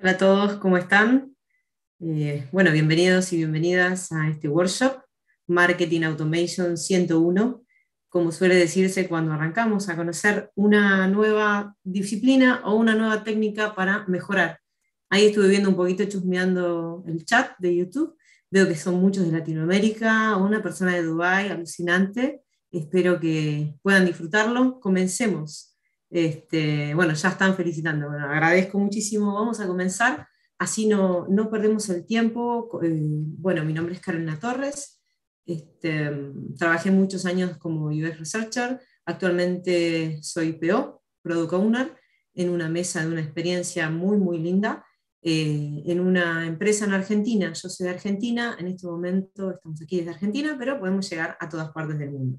Hola a todos, ¿cómo están? Eh, bueno, bienvenidos y bienvenidas a este workshop, Marketing Automation 101. Como suele decirse cuando arrancamos a conocer una nueva disciplina o una nueva técnica para mejorar. Ahí estuve viendo un poquito, chusmeando el chat de YouTube. Veo que son muchos de Latinoamérica, una persona de Dubái, alucinante. Espero que puedan disfrutarlo. Comencemos. Este, bueno, ya están felicitando. Bueno, agradezco muchísimo. Vamos a comenzar, así no, no perdemos el tiempo. Eh, bueno, mi nombre es Carolina Torres. Este, trabajé muchos años como UX Researcher. Actualmente soy PO, Product Owner, en una mesa de una experiencia muy, muy linda. Eh, en una empresa en Argentina. Yo soy de Argentina, en este momento estamos aquí desde Argentina, pero podemos llegar a todas partes del mundo.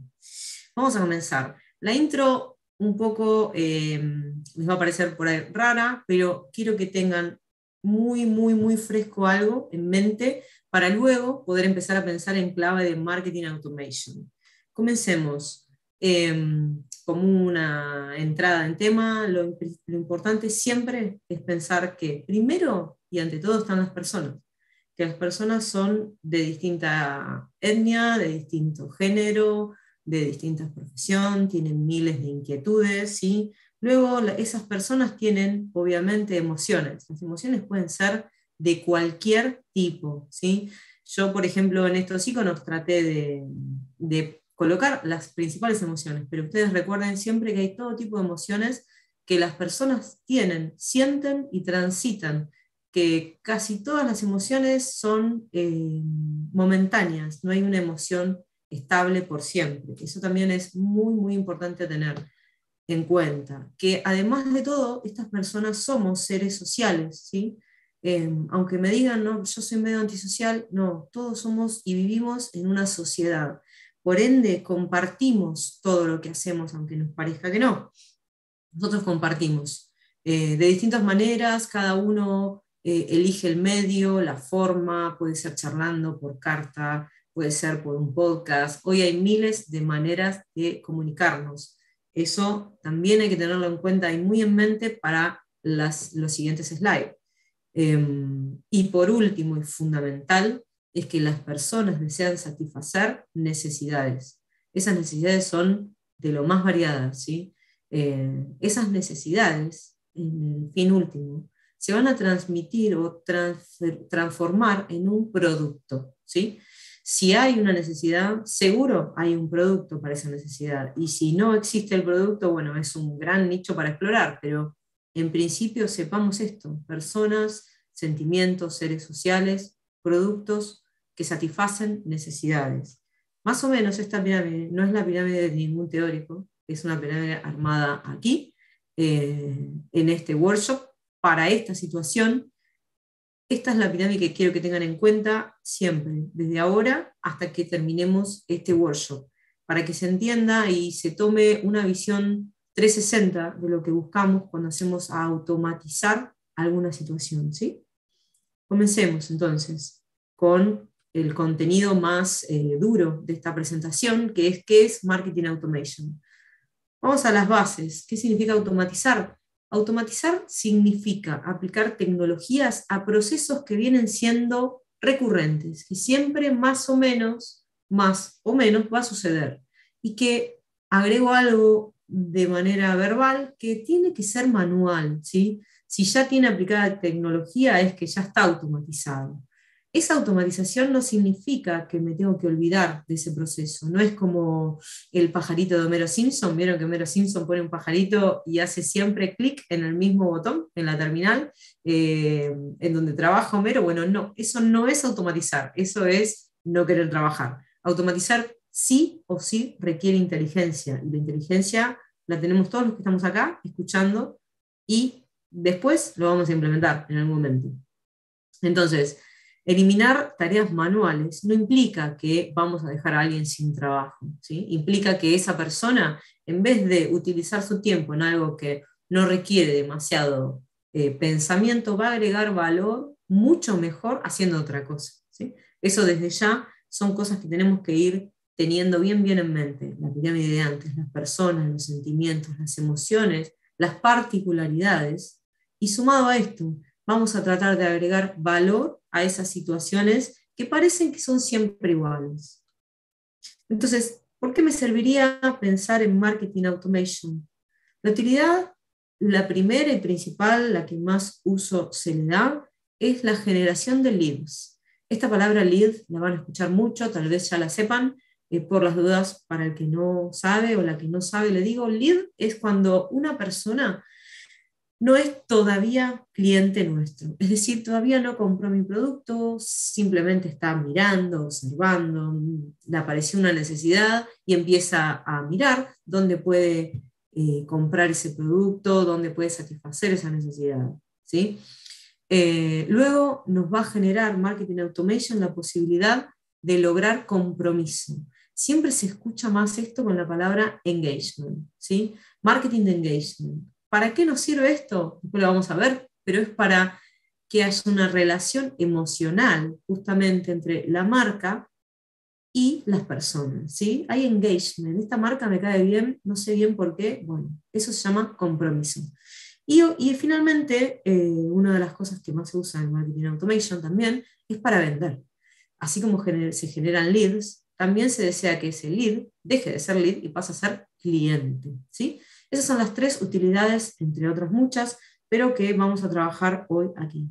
Vamos a comenzar. La intro un poco eh, les va a parecer por ahí rara, pero quiero que tengan muy, muy, muy fresco algo en mente para luego poder empezar a pensar en clave de marketing automation. Comencemos. Em, como una entrada en tema, lo, importante siempre es pensar que primero y ante todo están las personas, que las personas son de distinta etnia, de distinto género, de distintas profesiones, tienen miles de inquietudes, ¿sí? Luego esas personas tienen obviamente emociones. Las emociones pueden ser de cualquier tipo, ¿sí? Yo, por ejemplo, en estos iconos traté de, de colocar las principales emociones, pero ustedes recuerden siempre que hay todo tipo de emociones que las personas tienen, sienten y transitan, que casi todas las emociones son eh, momentáneas, no hay una emoción estable por siempre. Eso también es muy, muy importante tener en cuenta. Que además de todo, estas personas somos seres sociales, ¿sí? Em, aunque me digan, no, yo soy medio antisocial, no, todos somos y vivimos en una sociedad. Por ende, compartimos todo lo que hacemos, aunque nos parezca que no. Nosotros compartimos eh, de distintas maneras, cada uno eh, elige el medio, la forma, puede ser charlando por carta, puede ser por un podcast. Hoy hay miles de maneras de comunicarnos. Eso también hay que tenerlo en cuenta y muy en mente para las, los siguientes slides. Em, y por último y fundamental es que las personas desean satisfacer necesidades. Esas necesidades son de lo más variadas. ¿sí? Eh, esas necesidades, en el fin último, se van a transmitir o transformar en un producto. ¿sí? Si hay una necesidad, seguro hay un producto para esa necesidad. Y si no existe el producto, bueno, es un gran nicho para explorar, pero en principio sepamos esto, personas, sentimientos, seres sociales, productos que satisfacen necesidades. Más o menos esta pirámide no es la pirámide de ningún teórico, es una pirámide armada aquí, eh, en este workshop, para esta situación, esta es la pirámide que quiero que tengan en cuenta siempre, desde ahora hasta que terminemos este workshop, para que se entienda y se tome una visión 360 de lo que buscamos cuando hacemos automatizar alguna situación. ¿sí? Comencemos entonces con el contenido más eh, duro de esta presentación, que es qué es Marketing Automation. Vamos a las bases. ¿Qué significa automatizar? Automatizar significa aplicar tecnologías a procesos que vienen siendo recurrentes, que siempre más o menos, más o menos va a suceder. Y que agrego algo de manera verbal que tiene que ser manual. ¿sí? Si ya tiene aplicada tecnología es que ya está automatizado. Esa automatización no significa que me tengo que olvidar de ese proceso. No es como el pajarito de Homero Simpson. Vieron que Homero Simpson pone un pajarito y hace siempre clic en el mismo botón, en la terminal, eh, en donde trabaja Homero. Bueno, no, eso no es automatizar, eso es no querer trabajar. Automatizar sí o sí requiere inteligencia. La inteligencia la tenemos todos los que estamos acá escuchando y después lo vamos a implementar en algún momento. Entonces, Eliminar tareas manuales no implica que vamos a dejar a alguien sin trabajo, ¿sí? implica que esa persona, en vez de utilizar su tiempo en algo que no requiere demasiado eh, pensamiento, va a agregar valor mucho mejor haciendo otra cosa. ¿sí? Eso desde ya son cosas que tenemos que ir teniendo bien, bien en mente. La pirámide de antes, las personas, los sentimientos, las emociones, las particularidades. Y sumado a esto, vamos a tratar de agregar valor a esas situaciones que parecen que son siempre iguales. Entonces, ¿por qué me serviría pensar en marketing automation? La utilidad, la primera y principal, la que más uso se le da, es la generación de leads. Esta palabra lead la van a escuchar mucho, tal vez ya la sepan, eh, por las dudas para el que no sabe o la que no sabe, le digo, lead es cuando una persona no es todavía cliente nuestro. Es decir, todavía no compró mi producto, simplemente está mirando, observando, le apareció una necesidad y empieza a mirar dónde puede eh, comprar ese producto, dónde puede satisfacer esa necesidad. ¿sí? Eh, luego nos va a generar Marketing Automation la posibilidad de lograr compromiso. Siempre se escucha más esto con la palabra engagement, ¿sí? Marketing de engagement. ¿Para qué nos sirve esto? Después lo vamos a ver, pero es para que haya una relación emocional justamente entre la marca y las personas. ¿sí? Hay engagement. Esta marca me cae bien, no sé bien por qué. Bueno, eso se llama compromiso. Y, y finalmente, eh, una de las cosas que más se usa en marketing automation también es para vender. Así como se generan leads, también se desea que ese lead deje de ser lead y pase a ser cliente. ¿sí? Esas son las tres utilidades, entre otras muchas, pero que vamos a trabajar hoy aquí.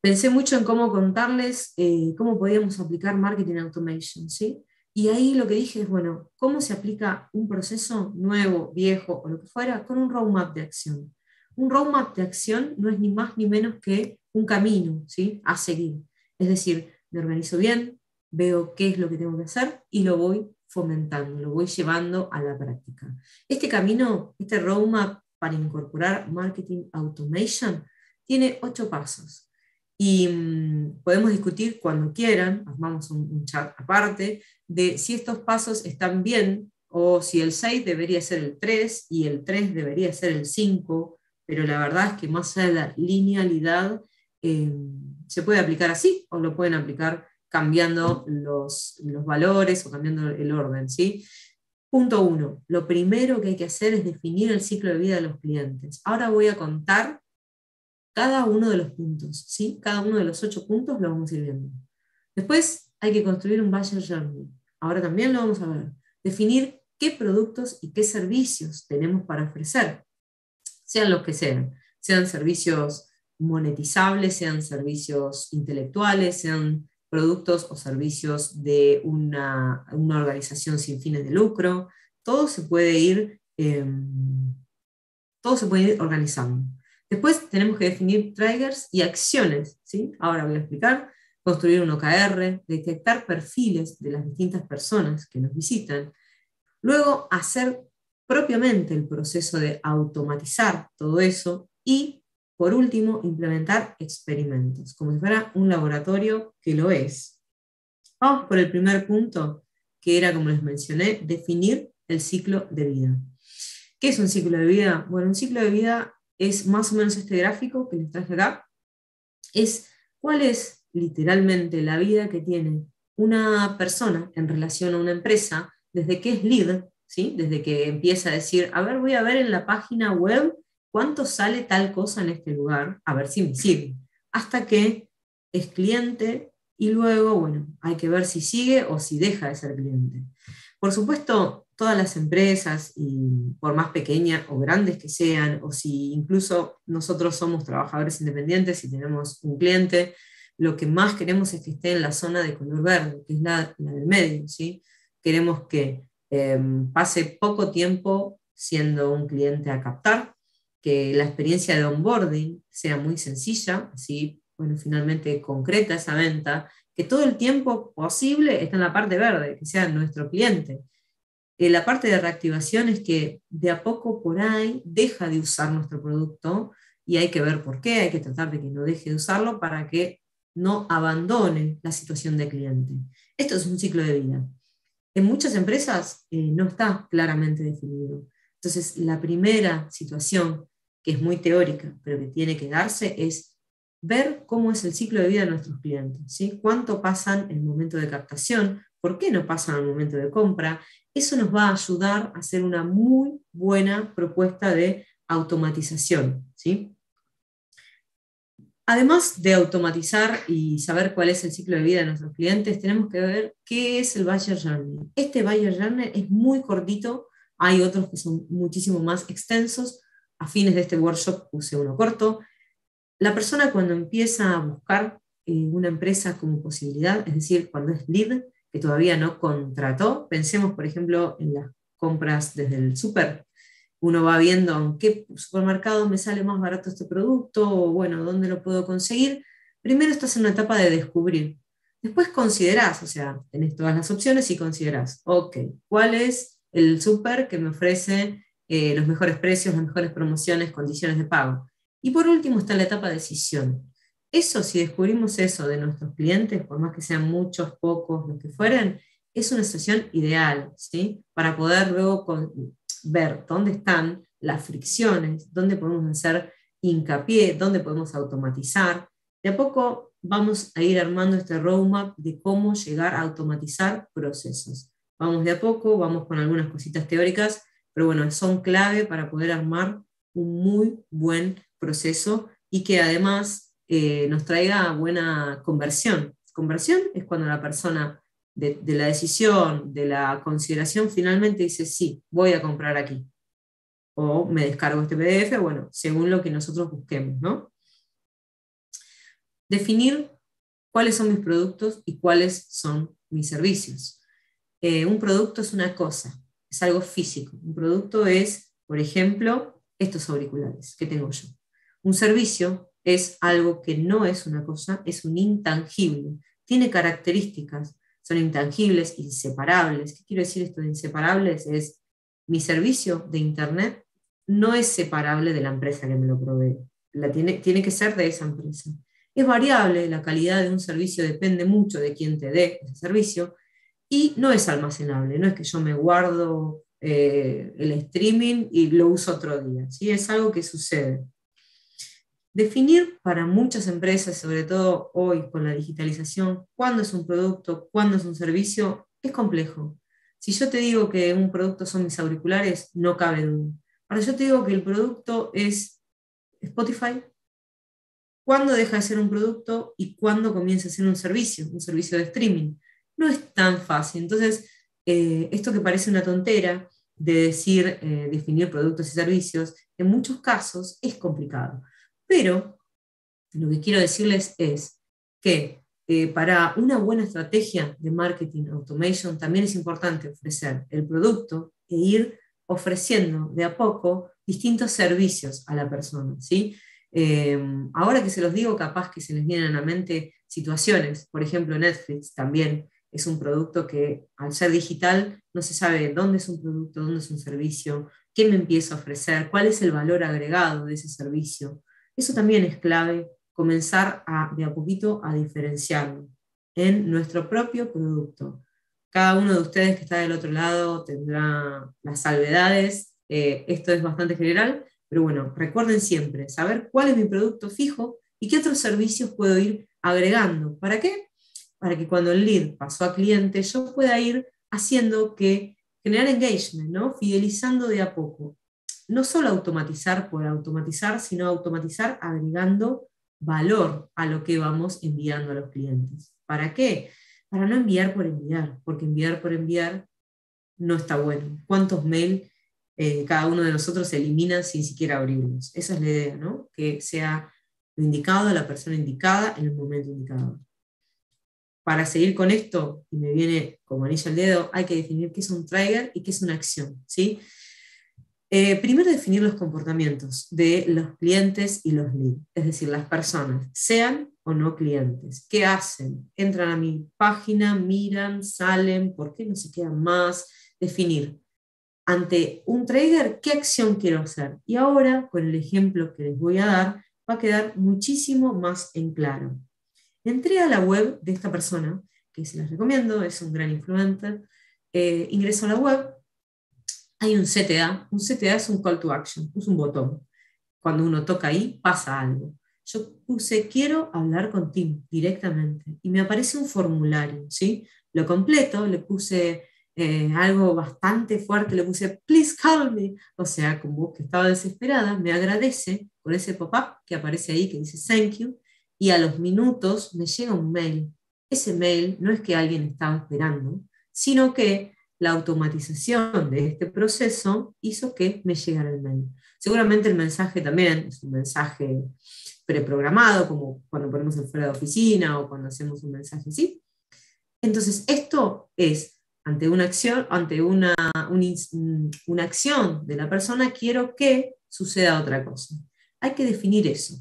Pensé mucho en cómo contarles eh, cómo podíamos aplicar marketing automation, ¿sí? Y ahí lo que dije es, bueno, ¿cómo se aplica un proceso nuevo, viejo o lo que fuera con un roadmap de acción? Un roadmap de acción no es ni más ni menos que un camino ¿sí? a seguir. Es decir, me organizo bien, veo qué es lo que tengo que hacer y lo voy fomentando, lo voy llevando a la práctica. Este camino, este roadmap para incorporar marketing automation, tiene ocho pasos. Y mm, podemos discutir cuando quieran, armamos un, chat aparte, de si estos pasos están bien o si el 6 debería ser el 3 y el 3 debería ser el 5, pero la verdad es que más allá de la linealidad, eh, se puede aplicar así o lo pueden aplicar cambiando los, valores o cambiando el orden. ¿sí? Punto uno, lo primero que hay que hacer es definir el ciclo de vida de los clientes. Ahora voy a contar cada uno de los puntos, ¿sí? cada uno de los ocho puntos lo vamos a ir viendo. Después hay que construir un buyer journey. Ahora también lo vamos a ver. Definir qué productos y qué servicios tenemos para ofrecer, sean los que sean, sean servicios monetizables, sean servicios intelectuales, sean productos o servicios de una, organización sin fines de lucro, todo se puede ir, em, todo se puede ir organizando. Después tenemos que definir triggers y acciones. ¿sí? Ahora voy a explicar. Construir un OKR, detectar perfiles de las distintas personas que nos visitan. Luego hacer propiamente el proceso de automatizar todo eso y por último, implementar experimentos, como si fuera un laboratorio que lo es. Vamos por el primer punto, que era, como les mencioné, definir el ciclo de vida. ¿Qué es un ciclo de vida? Bueno, un ciclo de vida es más o menos este gráfico que les traje acá. Es cuál es literalmente la vida que tiene una persona en relación a una empresa desde que es lead, ¿sí? desde que empieza a decir, a ver, voy a ver en la página web ¿cuánto sale tal cosa en este lugar? A ver si me sirve. Hasta que es cliente y luego, bueno, hay que ver si sigue o si deja de ser cliente. Por supuesto, todas las empresas, y por más pequeñas o grandes que sean, o si incluso nosotros somos trabajadores independientes y tenemos un cliente, lo que más queremos es que esté en la zona de color verde, que es la, del medio. ¿sí? Queremos que em, pase poco tiempo siendo un cliente a captar que la experiencia de onboarding sea muy sencilla, así, bueno, finalmente concreta esa venta, que todo el tiempo posible está en la parte verde, que sea nuestro cliente. Eh, la parte de reactivación es que de a poco por ahí deja de usar nuestro producto y hay que ver por qué, hay que tratar de que no deje de usarlo para que no abandone la situación de cliente. Esto es un ciclo de vida. En muchas empresas eh, no está claramente definido. Entonces, la primera situación que es muy teórica, pero que tiene que darse, es ver cómo es el ciclo de vida de nuestros clientes, ¿sí? cuánto pasan en el momento de captación, por qué no pasan al momento de compra. Eso nos va a ayudar a hacer una muy buena propuesta de automatización. ¿sí? Además de automatizar y saber cuál es el ciclo de vida de nuestros clientes, tenemos que ver qué es el Buyer Journey. Este Buyer Journey es muy cortito, hay otros que son muchísimo más extensos. A fines de este workshop puse uno corto. La persona cuando empieza a buscar eh, una empresa como posibilidad, es decir, cuando es lead, que todavía no contrató, pensemos por ejemplo en las compras desde el súper, uno va viendo en qué supermercado me sale más barato este producto, o bueno, dónde lo puedo conseguir. Primero estás en una etapa de descubrir. Después considerás, o sea, tenés todas las opciones y considerás, ok, ¿cuál es el súper que me ofrece eh, los mejores precios, las mejores promociones, condiciones de pago? Y por último está la etapa de decisión. Eso, si descubrimos eso de nuestros clientes, por más que sean muchos, pocos, los que fueren, es una situación ideal, ¿sí? Para poder luego ver dónde están las fricciones, dónde podemos hacer hincapié, dónde podemos automatizar. De a poco vamos a ir armando este roadmap de cómo llegar a automatizar procesos. Vamos de a poco, vamos con algunas cositas teóricas, pero bueno, son clave para poder armar un muy buen proceso y que además eh, nos traiga buena conversión. Conversión es cuando la persona de, la decisión, de la consideración, finalmente dice, sí, voy a comprar aquí. O me descargo este PDF, bueno, según lo que nosotros busquemos, ¿no? Definir cuáles son mis productos y cuáles son mis servicios. Eh, un producto es una cosa, es algo físico. Un producto es, por ejemplo, estos auriculares que tengo yo. Un servicio es algo que no es una cosa, es un intangible. Tiene características, son intangibles, inseparables. ¿Qué quiero decir esto de inseparables? Es mi servicio de Internet no es separable de la empresa que me lo provee. La tiene, tiene que ser de esa empresa. Es variable, la calidad de un servicio depende mucho de quién te dé ese servicio y no es almacenable, no es que yo me guardo eh, el streaming y lo uso otro día, ¿sí? es algo que sucede. Definir para muchas empresas, sobre todo hoy con la digitalización, cuándo es un producto, cuándo es un servicio, es complejo. Si yo te digo que un producto son mis auriculares, no cabe duda. Ahora yo te digo que el producto es Spotify, ¿cuándo deja de ser un producto y cuándo comienza a ser un servicio, un servicio de streaming? No es tan fácil. Entonces, eh, esto que parece una tontera de decir, eh, definir productos y servicios, en muchos casos es complicado. Pero lo que quiero decirles es que eh, para una buena estrategia de marketing automation también es importante ofrecer el producto e ir ofreciendo de a poco distintos servicios a la persona. ¿sí? Ahora que se los digo, capaz que se les vienen a la mente situaciones, por ejemplo Netflix también es un producto que al ser digital no se sabe dónde es un producto, dónde es un servicio, qué me empiezo a ofrecer, cuál es el valor agregado de ese servicio. Eso también es clave, comenzar a, de a poquito a diferenciarlo en nuestro propio producto. Cada uno de ustedes que está del otro lado tendrá las salvedades. Eh, esto es bastante general, pero bueno, recuerden siempre saber cuál es mi producto fijo y qué otros servicios puedo ir agregando. ¿Para qué? Para que cuando el lead pasó a cliente yo pueda ir haciendo que generar engagement, ¿no? fidelizando de a poco no solo automatizar por automatizar, sino automatizar agregando valor a lo que vamos enviando a los clientes. ¿Para qué? Para no enviar por enviar, porque enviar por enviar no está bueno. ¿Cuántos mails eh, cada uno de nosotros elimina sin siquiera abrirlos? Esa es la idea, ¿no? Que sea lo indicado la persona indicada en el momento indicado. Para seguir con esto, y me viene como anillo al dedo, hay que definir qué es un trigger y qué es una acción, ¿sí? Eh, primero definir los comportamientos de los clientes y los leads, es decir, las personas, sean o no clientes. ¿Qué hacen? Entran a mi página, miran, salen, ¿por qué no se quedan más? Definir ante un trader qué acción quiero hacer. Y ahora, con el ejemplo que les voy a dar, va a quedar muchísimo más en claro. Entré a la web de esta persona, que se las recomiendo, es un gran influencer, eh, ingreso a la web, hay un CTA. Un CTA es un call to action, es un botón. Cuando uno toca ahí, pasa algo. Yo puse, quiero hablar con Tim directamente. Y me aparece un formulario, ¿sí? Lo completo, le puse eh, algo bastante fuerte, le puse, please call me. O sea, como que estaba desesperada, me agradece por ese pop-up que aparece ahí, que dice thank you. Y a los minutos me llega un mail. Ese mail no es que alguien estaba esperando, sino que la automatización de este proceso hizo que me llegara el mail. Seguramente el mensaje también es un mensaje preprogramado, como cuando ponemos el fuera de oficina o cuando hacemos un mensaje así. Entonces, esto es ante una acción, ante una, una acción de la persona, quiero que suceda otra cosa. Hay que definir eso.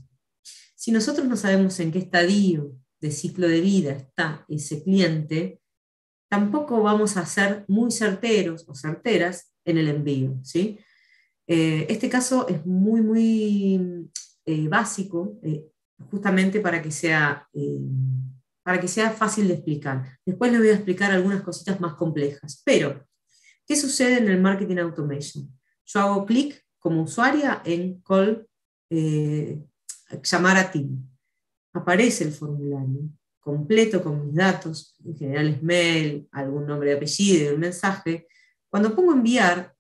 Si nosotros no sabemos en qué estadio de ciclo de vida está ese cliente, tampoco vamos a ser muy certeros o certeras en el envío. ¿sí? Eh, este caso es muy, muy eh, básico, eh, justamente para que, sea, para que sea fácil de explicar. Después les voy a explicar algunas cositas más complejas. Pero, ¿qué sucede en el marketing automation? Yo hago clic como usuaria en call, llamar a Tim. Aparece el formulario completo con mis datos, en general es mail, algún nombre de apellido y un mensaje, cuando pongo enviar,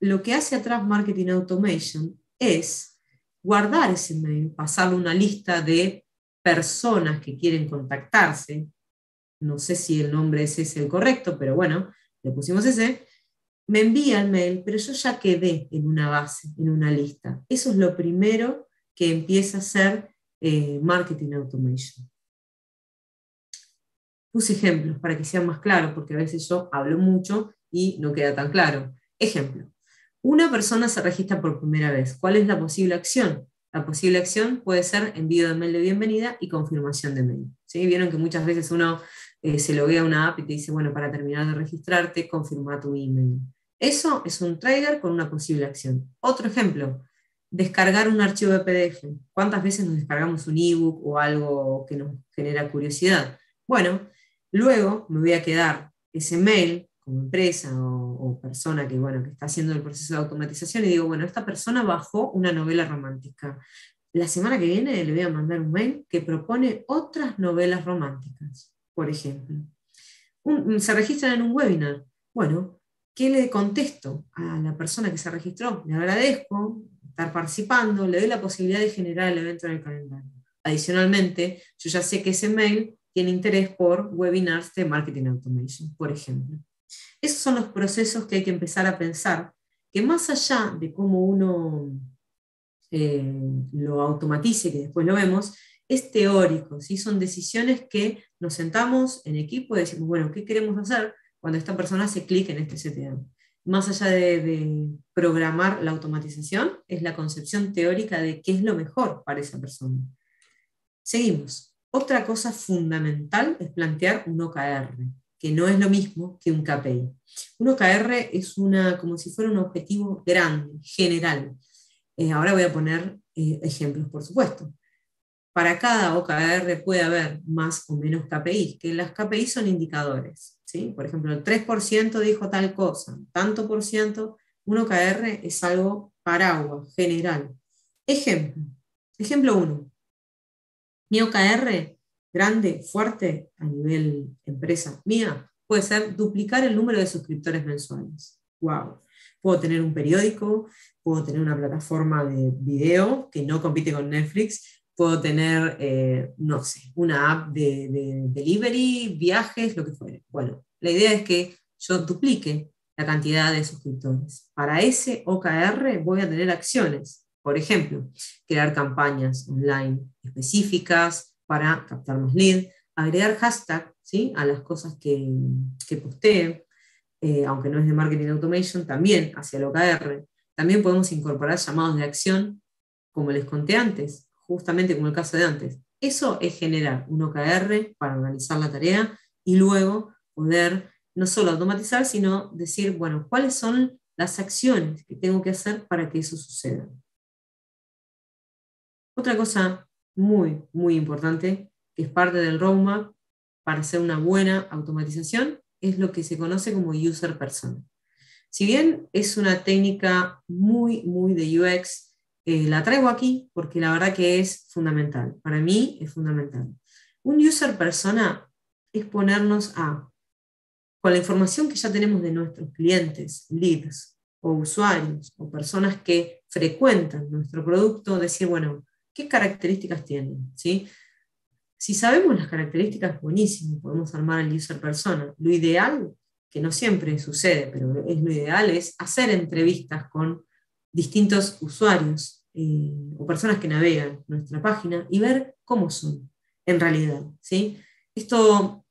lo que hace atrás Marketing Automation es guardar ese mail, pasarle una lista de personas que quieren contactarse. No sé si el nombre es ese el correcto, pero bueno, le pusimos ese. Me envía el mail, pero yo ya quedé en una base, en una lista. Eso es lo primero empieza a hacer eh, Marketing Automation. Puse ejemplos para que sean más claros, porque a veces yo hablo mucho y no queda tan claro. Ejemplo, una persona se registra por primera vez. ¿Cuál es la posible acción? La posible acción puede ser envío de mail de bienvenida y confirmación de mail. ¿Sí? Vieron que muchas veces uno eh, se loguea a una app y te dice, bueno, para terminar de registrarte, confirma tu email. Eso es un trigger con una posible acción. Otro ejemplo, descargar un archivo de PDF. ¿Cuántas veces nos descargamos un ebook o algo que nos genera curiosidad? Bueno, Luego me voy a quedar ese mail como empresa o, persona que, bueno, que está haciendo el proceso de automatización y digo, bueno, esta persona bajó una novela romántica. La semana que viene le voy a mandar un mail que propone otras novelas románticas, por ejemplo. se registran en un webinar. Bueno, ¿qué le contesto a la persona que se registró? Le agradezco estar participando, le doy la posibilidad de generar el evento en el calendario. Adicionalmente, yo ya sé que ese mail tiene interés por webinars de marketing automation, por ejemplo. Esos son los procesos que hay que empezar a pensar, que más allá de cómo uno eh, lo automatice, que después lo vemos, es teórico, ¿sí? son decisiones que nos sentamos en equipo y decimos, bueno, ¿qué queremos hacer cuando esta persona hace clic en este CTA? Más allá de programar la automatización, es la concepción teórica de qué es lo mejor para esa persona. Seguimos. Otra cosa fundamental es plantear un OKR, que no es lo mismo que un KPI. Un OKR es una, como si fuera un objetivo grande, general. Eh, ahora voy a poner eh, ejemplos, por supuesto. Para cada OKR puede haber más o menos KPIs, que las KPIs son indicadores. ¿sí? Por ejemplo, el 3% dijo tal cosa, tanto por ciento, un OKR es algo paraguas, general. Ejemplo. Ejemplo 1. Mi OKR grande, fuerte a nivel empresa mía, puede ser duplicar el número de suscriptores mensuales. ¡Wow! Puedo tener un periódico, puedo tener una plataforma de video que no compite con Netflix, puedo tener, eh, no sé, una app de, de, delivery, viajes, lo que fuere. Bueno, la idea es que yo duplique la cantidad de suscriptores. Para ese OKR voy a tener acciones por ejemplo, crear campañas online específicas para captar más leads, agregar hashtag ¿sí? a las cosas que, que postee, eh, aunque no es de marketing automation, también hacia el OKR. También podemos incorporar llamados de acción, como les conté antes, justamente como el caso de antes. Eso es generar un OKR para organizar la tarea y luego poder no solo automatizar, sino decir, bueno, cuáles son las acciones que tengo que hacer para que eso suceda. Otra cosa muy, muy importante, que es parte del roadmap para hacer una buena automatización, es lo que se conoce como user persona. Si bien es una técnica muy, muy de UX, eh, la traigo aquí porque la verdad que es fundamental. Para mí es fundamental. Un user persona es ponernos a, con la información que ya tenemos de nuestros clientes, leads o usuarios o personas que frecuentan nuestro producto, decir, bueno, ¿Qué características tienen? ¿sí? Si sabemos las características, buenísimo, podemos armar el user persona. Lo ideal, que no siempre sucede, pero es lo ideal, es hacer entrevistas con distintos usuarios eh, o personas que navegan nuestra página y ver cómo son en realidad. ¿sí? Esto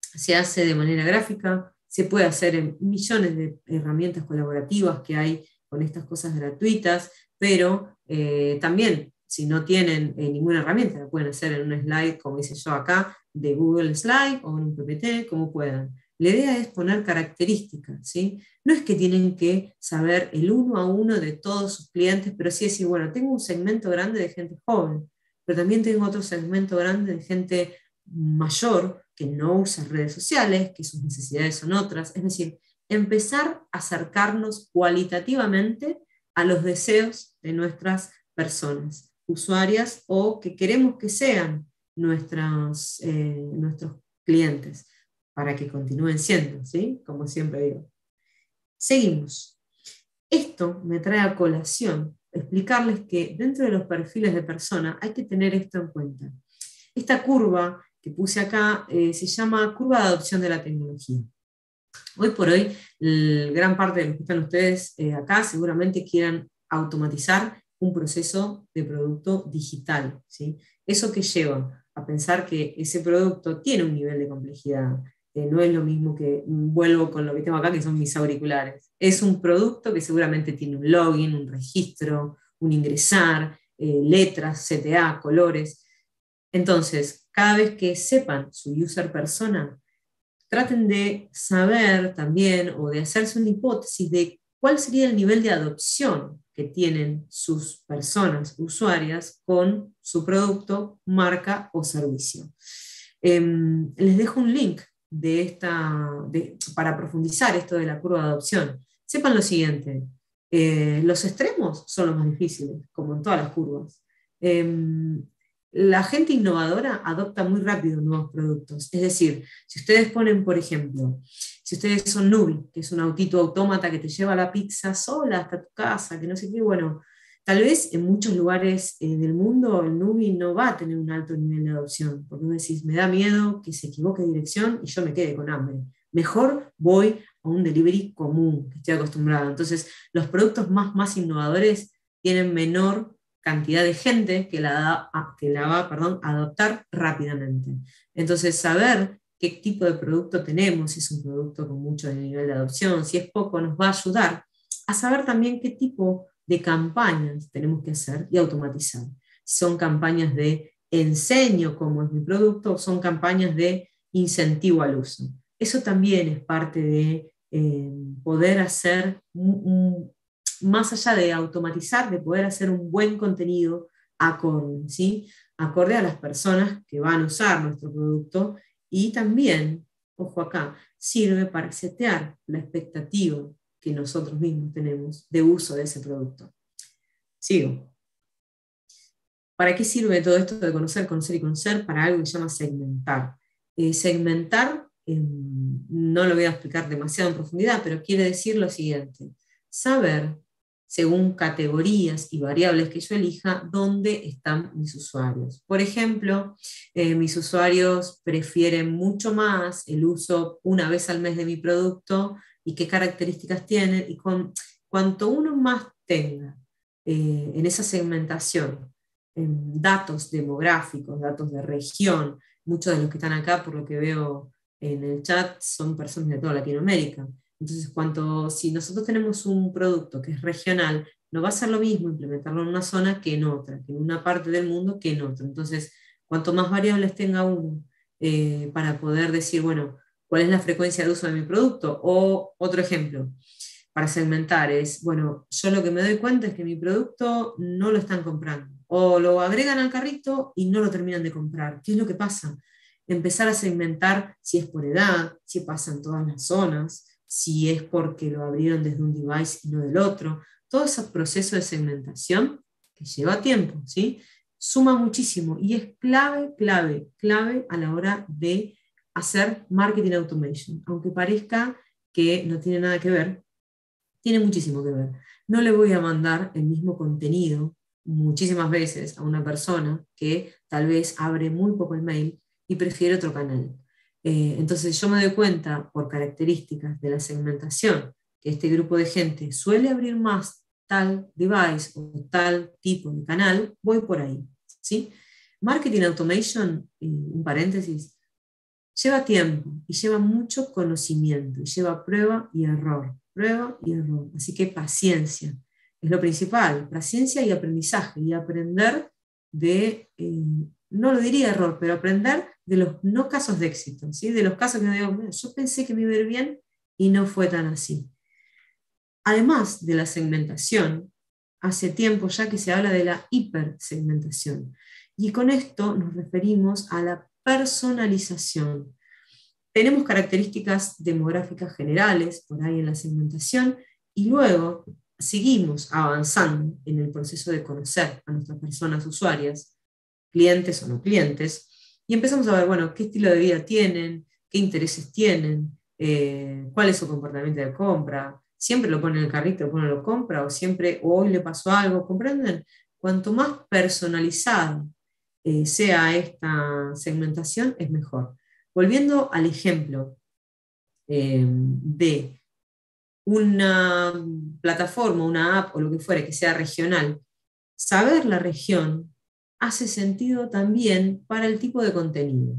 se hace de manera gráfica, se puede hacer en millones de herramientas colaborativas que hay con estas cosas gratuitas, pero eh, también si no tienen eh, ninguna herramienta, lo pueden hacer en un slide, como hice yo acá, de Google Slide o en un PPT, como puedan. La idea es poner características, ¿sí? No es que tienen que saber el uno a uno de todos sus clientes, pero sí decir, bueno, tengo un segmento grande de gente joven, pero también tengo otro segmento grande de gente mayor que no usa redes sociales, que sus necesidades son otras. Es decir, empezar a acercarnos cualitativamente a los deseos de nuestras personas, usuarias o que queremos que sean nuestros, eh, nuestros clientes para que continúen siendo, ¿sí? Como siempre digo. Seguimos. Esto me trae a colación explicarles que dentro de los perfiles de persona hay que tener esto en cuenta. Esta curva que puse acá eh, se llama curva de adopción de la tecnología. Hoy por hoy, gran parte de los que están ustedes eh, acá seguramente quieran automatizar un proceso de producto digital. ¿sí? Eso que lleva a pensar que ese producto tiene un nivel de complejidad, no es lo mismo que vuelvo con lo que tengo acá, que son mis auriculares. Es un producto que seguramente tiene un login, un registro, un ingresar, eh, letras, CTA, colores. Entonces, cada vez que sepan su user persona, traten de saber también o de hacerse una hipótesis de cuál sería el nivel de adopción que tienen sus personas usuarias con su producto, marca o servicio. Em, les dejo un link de esta, para profundizar esto de la curva de adopción, sepan lo siguiente, eh, los extremos son los más difíciles, como en todas las curvas. Em, la gente innovadora adopta muy rápido nuevos productos. Es decir, si ustedes ponen, por ejemplo, si ustedes son Nubi, que es un autito autómata que te lleva la pizza sola hasta tu casa, que no sé qué, bueno, Tal vez en muchos lugares eh, del mundo el Nubi no va a tener un alto nivel de adopción, porque vos decís, me da miedo que se equivoque de dirección y yo me quede con hambre. Mejor voy a un delivery común, que estoy acostumbrado. Entonces, los productos más, más innovadores tienen menor cantidad de gente que la, que la va a adoptar rápidamente. Entonces, saber qué tipo de producto tenemos, si es un producto con mucho nivel de adopción, si es poco, nos va a ayudar a saber también qué tipo de campañas tenemos que hacer y automatizar. Son campañas de enseño como es mi producto, son campañas de incentivo al uso. Eso también es parte de eh, poder hacer, más allá de automatizar, de poder hacer un buen contenido acorde, ¿sí? acorde a las personas que van a usar nuestro producto y también, ojo acá, sirve para setear la expectativa que nosotros mismos tenemos de uso de ese producto. Sigo. ¿Para qué sirve todo esto de conocer, conocer y conocer? Para algo que se llama segmentar. Eh, segmentar, em, no lo voy a explicar demasiado en profundidad, pero quiere decir lo siguiente. Saber, según categorías y variables que yo elija, dónde están mis usuarios. Por ejemplo, eh, mis usuarios prefieren mucho más el uso una vez al mes de mi producto y qué características tienen, y con, cuanto uno más tenga eh, en esa segmentación datos demográficos, datos de región, muchos de los que están acá, por lo que veo en el chat, son personas de toda Latinoamérica. Entonces, cuanto, si nosotros tenemos un producto que es regional, no va a ser lo mismo implementarlo en una zona que en otra, que en una parte del mundo que en otra. Entonces, cuanto más variables tenga uno eh, para poder decir, bueno, cuál es la frecuencia de uso de mi producto. O otro ejemplo, para segmentar es, bueno, yo lo que me doy cuenta es que mi producto no lo están comprando. O lo agregan al carrito y no lo terminan de comprar. ¿Qué es lo que pasa? Empezar a segmentar si es por edad, si pasa en todas las zonas, si es porque lo abrieron desde un device y no del otro. Todo ese proceso de segmentación que lleva tiempo, ¿sí? Suma muchísimo y es clave, clave, clave a la hora de hacer marketing automation, aunque parezca que no tiene nada que ver, tiene muchísimo que ver. No le voy a mandar el mismo contenido muchísimas veces a una persona que tal vez abre muy poco el mail y prefiere otro canal. Eh, entonces yo me doy cuenta por características de la segmentación que este grupo de gente suele abrir más tal device o tal tipo de canal, voy por ahí. ¿sí? Marketing Automation, un paréntesis, lleva tiempo y lleva mucho conocimiento y lleva prueba y error, prueba y error. Así que paciencia es lo principal, paciencia y aprendizaje y aprender de, eh, no lo diría error, pero aprender de los no casos de éxito, ¿sí? de los casos que me digo, yo pensé que me iba a ir bien y no fue tan así. Además de la segmentación, hace tiempo ya que se habla de la hipersegmentación. Y con esto nos referimos a la personalización. Tenemos características demográficas generales por ahí en la segmentación y luego seguimos avanzando en el proceso de conocer a nuestras personas usuarias, clientes o no clientes, y empezamos a ver, bueno, qué estilo de vida tienen, qué intereses tienen, eh, cuál es su comportamiento de compra, siempre lo pone en el carrito, pone lo compra, o siempre, hoy le pasó algo, ¿comprenden? Cuanto más personalizado eh, sea esta segmentación, es mejor. Volviendo al ejemplo eh, de una plataforma, una app o lo que fuera que sea regional, saber la región hace sentido también para el tipo de contenido.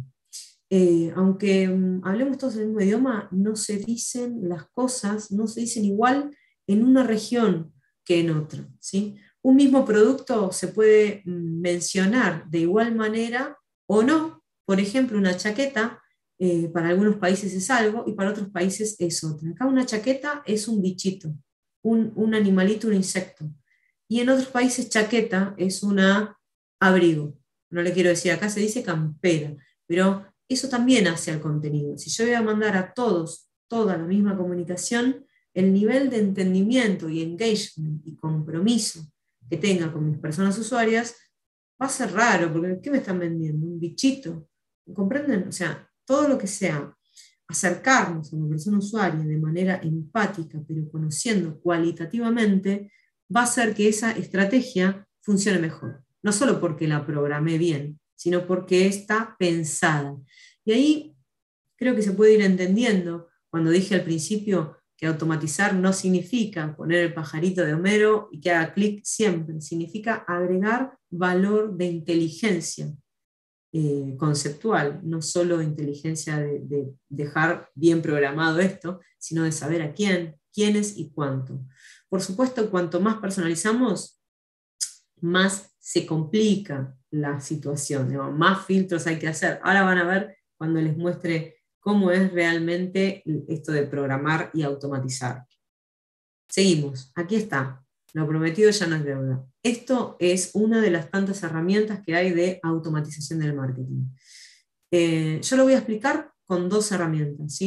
Eh, aunque mm, hablemos todos el mismo idioma, no se dicen las cosas, no se dicen igual en una región que en otra. ¿sí? Un mismo producto se puede mm, mencionar de igual manera o no. Por ejemplo, una chaqueta eh, para algunos países es algo y para otros países es otra. Acá una chaqueta es un bichito, un, animalito, un insecto. Y en otros países chaqueta es un abrigo. No le quiero decir, acá se dice campera, pero eso también hace al contenido. Si yo voy a mandar a todos toda la misma comunicación, el nivel de entendimiento y engagement y compromiso que tenga con mis personas usuarias va a ser raro, porque ¿qué me están vendiendo? ¿Un bichito? ¿Comprenden? O sea, todo lo que sea acercarnos a una persona usuaria de manera empática, pero conociendo cualitativamente, va a hacer que esa estrategia funcione mejor. No solo porque la programé bien, sino porque está pensada. Y ahí creo que se puede ir entendiendo, cuando dije al principio que automatizar no significa poner el pajarito de Homero y que haga clic siempre, significa agregar valor de inteligencia eh, conceptual, no solo inteligencia de, dejar bien programado esto, sino de saber a quién, quiénes y cuánto. Por supuesto, cuanto más personalizamos, más se complica la situación, más filtros hay que hacer. Ahora van a ver cuando les muestre cómo es realmente esto de programar y automatizar. Seguimos, aquí está. Lo prometido ya no es deuda. Esto es una de las tantas herramientas que hay de automatización del marketing. Eh, yo lo voy a explicar con dos herramientas.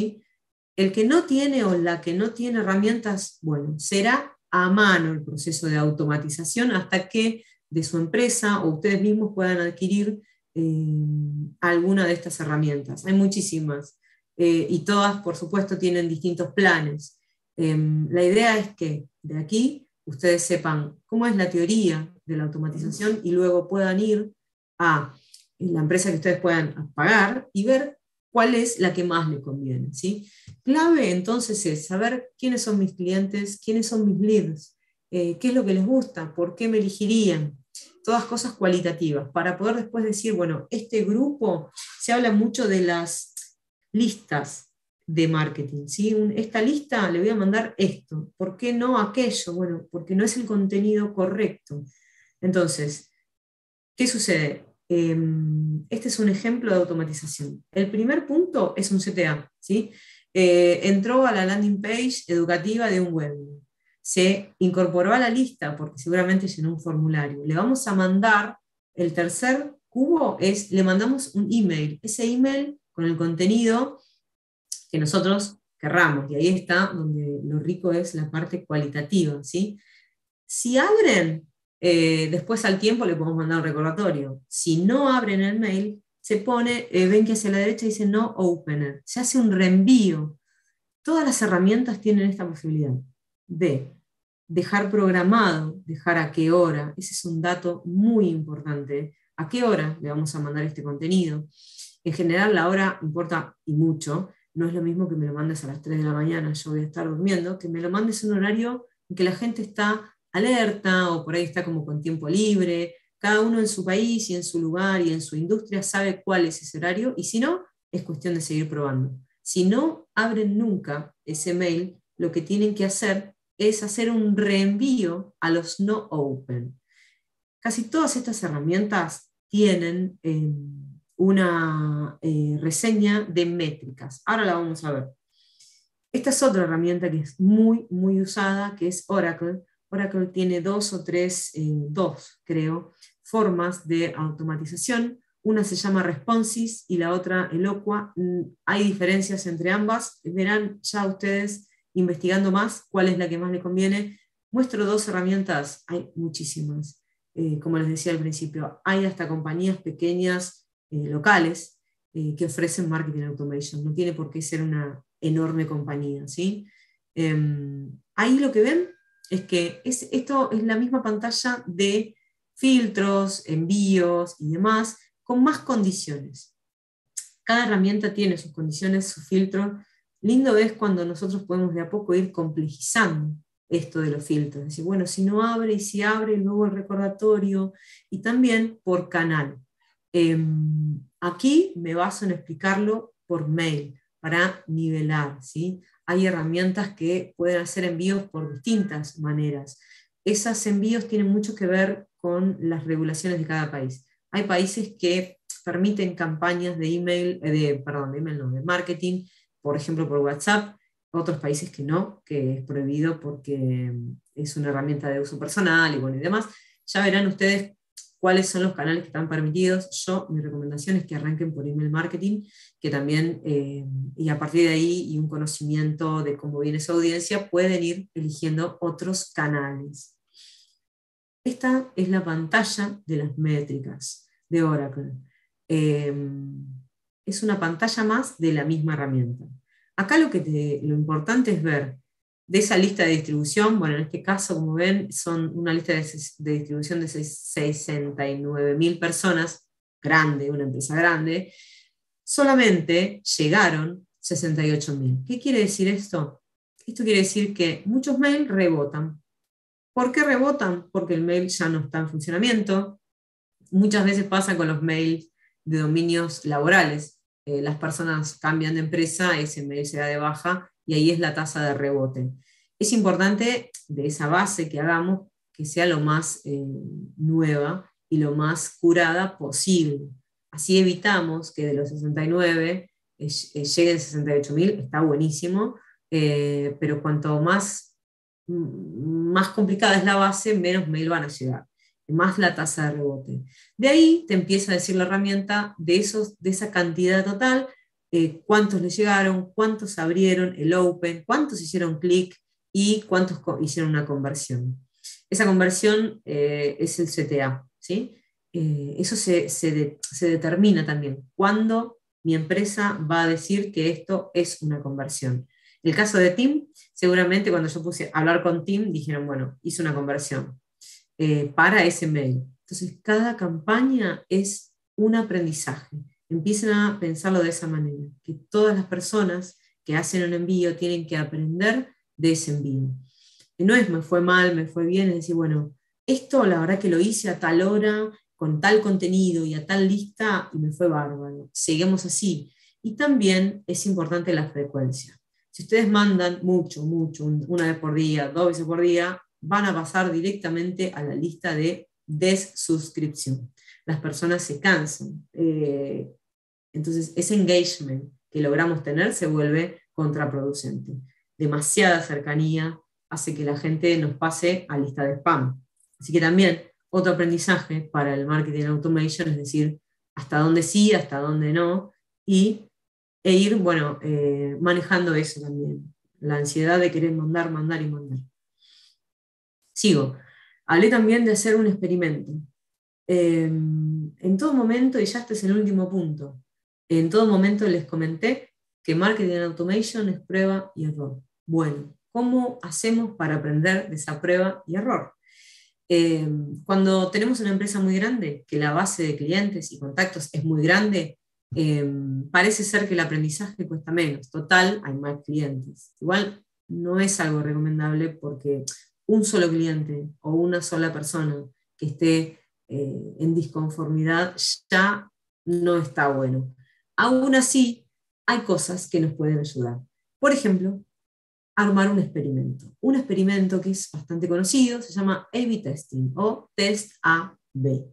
El que no tiene o la que no tiene herramientas, bueno, será a mano el proceso de automatización hasta que de su empresa o ustedes mismos puedan adquirir eh, alguna de estas herramientas. Hay muchísimas eh, y todas, por supuesto, tienen distintos planes. la idea es que de aquí ustedes sepan cómo es la teoría de la automatización y luego puedan ir a la empresa que ustedes puedan pagar y ver cuál es la que más le conviene. ¿sí? Clave entonces es saber quiénes son mis clientes, quiénes son mis leads, eh, qué es lo que les gusta, por qué me elegirían, todas cosas cualitativas, para poder después decir, bueno, este grupo, se habla mucho de las listas de marketing. ¿sí? esta lista le voy a mandar esto. ¿Por qué no aquello? Bueno, porque no es el contenido correcto. Entonces, ¿qué sucede? Em, este es un ejemplo de automatización. El primer punto es un CTA. ¿sí? Eh, entró a la landing page educativa de un web. Se incorporó a la lista porque seguramente llenó un formulario. Le vamos a mandar, el tercer cubo es, le mandamos un email. Ese email con el contenido que nosotros querramos. Y ahí está donde lo rico es la parte cualitativa. ¿sí? Si abren, eh, después al tiempo le podemos mandar un recordatorio. Si no abren el mail, se pone, eh, ven que hacia la derecha dice no opener. Se hace un reenvío. Todas las herramientas tienen esta posibilidad de dejar programado, dejar a qué hora. Ese es un dato muy importante, a qué hora le vamos a mandar este contenido. En general la hora importa y mucho, no es lo mismo que me lo mandes a las 3 de la mañana, yo voy a estar durmiendo, que me lo mandes en un horario en que la gente está alerta o por ahí está como con tiempo libre, cada uno en su país y en su lugar y en su industria sabe cuál es ese horario y si no, es cuestión de seguir probando. Si no abren nunca ese mail, lo que tienen que hacer es hacer un reenvío a los no open. Casi todas estas herramientas tienen eh, una eh, reseña de métricas. Ahora la vamos a ver. Esta es otra herramienta que es muy, muy usada, que es Oracle. Oracle tiene dos o tres, eh, dos creo, formas de automatización. Una se llama Responsis y la otra Eloqua. Mm, hay diferencias entre ambas. Verán ya ustedes investigando más cuál es la que más le conviene. Muestro dos herramientas, hay muchísimas. Eh, como les decía al principio, hay hasta compañías pequeñas, eh, locales, que ofrecen marketing automation. No tiene por qué ser una enorme compañía. ¿sí? Em, ahí lo que ven es que es, esto es la misma pantalla de filtros, envíos y demás, con más condiciones. Cada herramienta tiene sus condiciones, su filtro. Lindo es cuando nosotros podemos de a poco ir complejizando esto de los filtros. Es decir, bueno, si no abre y si abre, luego el recordatorio, y también por canal. Em, aquí me baso en explicarlo por mail para nivelar. ¿sí? Hay herramientas que pueden hacer envíos por distintas maneras. Esos envíos tienen mucho que ver con las regulaciones de cada país. Hay países que permiten campañas de email, eh, de, perdón, email no, de marketing, por ejemplo por WhatsApp, otros países que no, que es prohibido porque es una herramienta de uso personal y bueno y demás. Ya verán ustedes cuáles son los canales que están permitidos. Yo, mi recomendación es que arranquen por email marketing, que también, eh, y a partir de ahí, y un conocimiento de cómo viene su audiencia, pueden ir eligiendo otros canales. Esta es la pantalla de las métricas de Oracle. Eh, es una pantalla más de la misma herramienta. Acá lo, que lo importante es ver de esa lista de distribución, bueno, en este caso, como ven, son una lista de, distribución de 69.000 personas, grande, una empresa grande, solamente llegaron 68.000. ¿Qué quiere decir esto? Esto quiere decir que muchos mails rebotan. ¿Por qué rebotan? Porque el mail ya no está en funcionamiento. Muchas veces pasa con los mails de dominios laborales. Eh, las personas cambian de empresa, ese mail se da de baja y ahí es la tasa de rebote. Es importante de esa base que hagamos que sea lo más eh, nueva y lo más curada posible. Así evitamos que de los 69 eh, eh, lleguen 68.000, está buenísimo, pero cuanto más, mm, más complicada es la base, menos mail van a llegar, más la tasa de rebote. De ahí te empieza a decir la herramienta de, esos, de esa cantidad total, eh, cuántos le llegaron, cuántos abrieron el Open, cuántos hicieron clic y cuántos hicieron una conversión. Esa conversión eh, es el CTA. ¿sí? Eh, eso se, determina también. Cuándo mi empresa va a decir que esto es una conversión. En el caso de Tim, seguramente cuando yo puse hablar con Tim, dijeron, bueno, hizo una conversión para ese mail. Entonces, cada campaña es un aprendizaje empiecen a pensarlo de esa manera, que todas las personas que hacen un envío tienen que aprender de ese envío. Y no es me fue mal, me fue bien, es decir, bueno, esto la verdad que lo hice a tal hora, con tal contenido y a tal lista, y me fue bárbaro. Seguimos así. Y también es importante la frecuencia. Si ustedes mandan mucho, mucho, una vez por día, dos veces por día, van a pasar directamente a la lista de desuscripción las personas se cansan. Eh, entonces, ese engagement que logramos tener se vuelve contraproducente. Demasiada cercanía hace que la gente nos pase a lista de spam. Así que también otro aprendizaje para el marketing automation es decir, hasta dónde sí, hasta dónde no, y, e ir, bueno, eh, manejando eso también, la ansiedad de querer mandar, mandar y mandar. Sigo. Hablé también de hacer un experimento. Em, en todo momento, y ya este es el último punto, en todo momento les comenté que Marketing Automation es prueba y error. Bueno, ¿cómo hacemos para aprender de esa prueba y error? Eh, cuando tenemos una empresa muy grande, que la base de clientes y contactos es muy grande, eh, parece ser que el aprendizaje cuesta menos. Total, hay más clientes. Igual no es algo recomendable porque un solo cliente o una sola persona que esté eh, en disconformidad ya no está bueno. Aún así, hay cosas que nos pueden ayudar. Por ejemplo, armar un experimento. Un experimento que es bastante conocido se llama A-B testing o test A-B.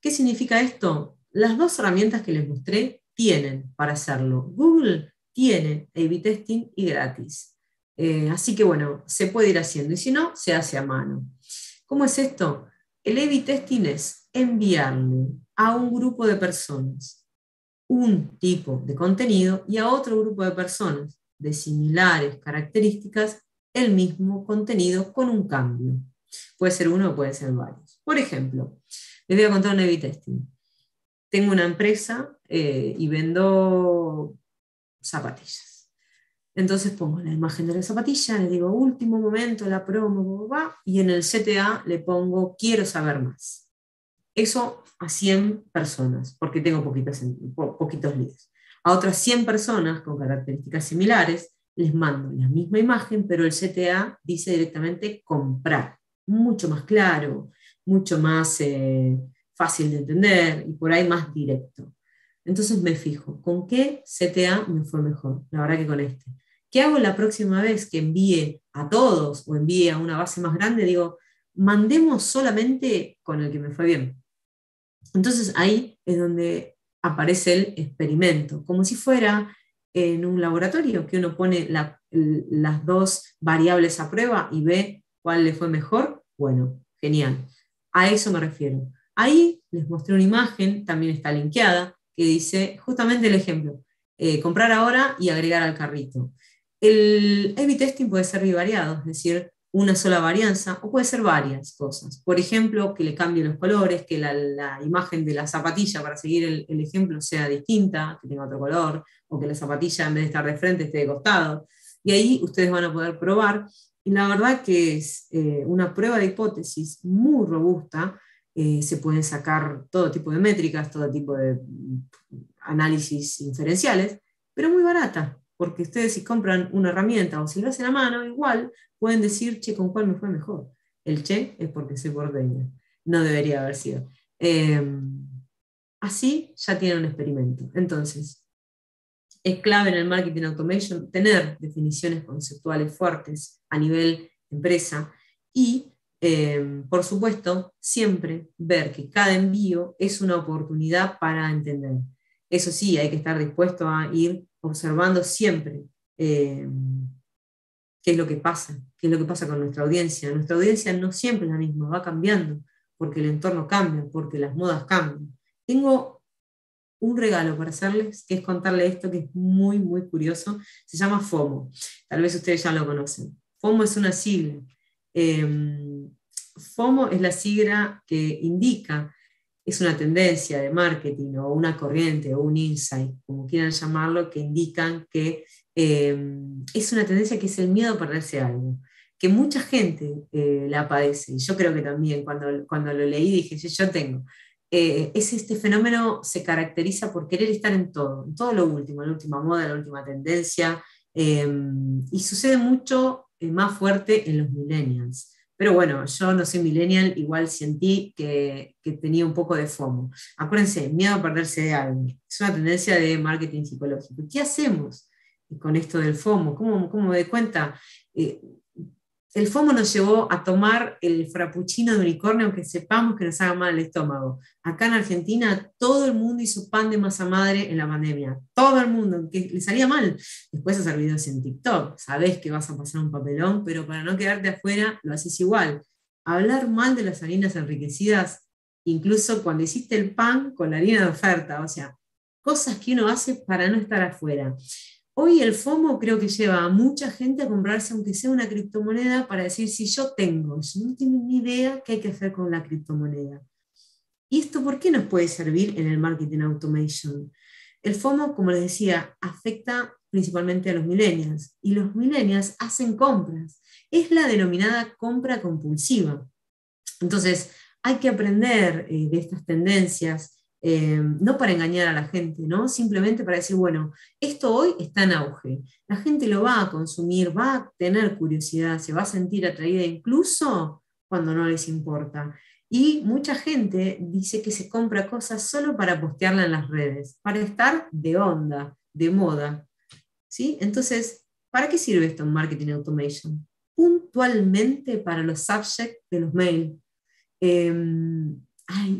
¿Qué significa esto? Las dos herramientas que les mostré tienen para hacerlo. Google tiene A-B testing y gratis. Eh, así que bueno, se puede ir haciendo y si no, se hace a mano. ¿Cómo es esto? El A-B testing es enviarle a un grupo de personas un tipo de contenido y a otro grupo de personas de similares características el mismo contenido con un cambio. Puede ser uno o puede ser varios. Por ejemplo, les voy a contar un A-B testing. Tengo una empresa eh, y vendo zapatillas. Entonces pongo la imagen de la zapatilla, le digo último momento, la promo, y en el CTA le pongo quiero saber más. Eso a 100 personas, porque tengo poquitos, poquitos leads. A otras 100 personas con características similares les mando la misma imagen, pero el CTA dice directamente comprar. Mucho más claro, mucho más eh, fácil de entender y por ahí más directo. Entonces me fijo, ¿con qué CTA me fue mejor? La verdad que con este. ¿Qué hago la próxima vez que envíe a todos o envíe a una base más grande? Digo, mandemos solamente con el que me fue bien. Entonces ahí es donde aparece el experimento, como si fuera en un laboratorio que uno pone las dos variables a prueba y ve cuál le fue mejor. Bueno, genial. A eso me refiero. Ahí les mostré una imagen, también está linkeada, que dice justamente el ejemplo, eh, comprar ahora y agregar al carrito. El A-B testing puede ser bivariado, es decir, una sola varianza o puede ser varias cosas. Por ejemplo, que le cambie los colores, que la, imagen de la zapatilla, para seguir el, ejemplo, sea distinta, que tenga otro color, o que la zapatilla en vez de estar de frente esté de costado. Y ahí ustedes van a poder probar. Y la verdad que es eh, una prueba de hipótesis muy robusta. Eh, se pueden sacar todo tipo de métricas, todo tipo de mm, análisis inferenciales, pero muy barata porque ustedes si compran una herramienta o si lo hacen a mano, igual pueden decir, che, ¿con cuál me fue mejor? El che es porque soy bordeña, no debería haber sido. Em, así ya tienen un experimento. Entonces, es clave en el marketing automation tener definiciones conceptuales fuertes a nivel empresa y, em, por supuesto, siempre ver que cada envío es una oportunidad para entender. Eso sí, hay que estar dispuesto a ir observando siempre eh, qué es lo que pasa, qué es lo que pasa con nuestra audiencia. Nuestra audiencia no siempre es la misma, va cambiando, porque el entorno cambia, porque las modas cambian. Tengo un regalo para hacerles, que es contarles esto que es muy, muy curioso. Se llama FOMO. Tal vez ustedes ya lo conocen. FOMO es una sigla. Eh, FOMO es la sigla que indica es una tendencia de marketing o una corriente o un insight, como quieran llamarlo, que indican que eh, es una tendencia que es el miedo a perderse algo, que mucha gente eh, la padece. Y yo creo que también cuando, cuando lo leí dije, yo, tengo. Eh, es este fenómeno se caracteriza por querer estar en todo, en todo lo último, la última moda, la última tendencia, y sucede mucho más fuerte en los millennials. Pero bueno, yo no soy millennial, igual sentí que, tenía un poco de FOMO. Acuérdense, miedo a perderse de algo. Es una tendencia de marketing psicológico. ¿Qué hacemos con esto del FOMO? ¿Cómo, cómo me doy cuenta? Eh, el FOMO nos llevó a tomar el frappuccino de unicornio, aunque sepamos que nos haga mal el estómago. Acá en Argentina todo el mundo hizo pan de masa madre en la pandemia. Todo el mundo, aunque le salía mal. Después hacer videos en TikTok. Sabés que vas a pasar un papelón, pero para no quedarte afuera lo haces igual. Hablar mal de las harinas enriquecidas, incluso cuando hiciste el pan con la harina de oferta. O sea, cosas que uno hace para no estar afuera. Hoy el FOMO creo que lleva a mucha gente a comprarse, aunque sea una criptomoneda, para decir si yo tengo, yo no tengo ni idea qué hay que hacer con la criptomoneda. ¿Y esto por qué nos puede servir en el marketing automation? El FOMO, como les decía, afecta principalmente a los millennials y los millennials hacen compras. Es la denominada compra compulsiva. Entonces, hay que aprender eh, de estas tendencias, eh, no para engañar a la gente, ¿no? simplemente para decir, bueno, esto hoy está en auge, la gente lo va a consumir, va a tener curiosidad, se va a sentir atraída incluso cuando no les importa. Y mucha gente dice que se compra cosas solo para postearla en las redes, para estar de onda, de moda. ¿sí? Entonces, ¿para qué sirve esto en Marketing Automation? Puntualmente para los subjects de los mails. Em,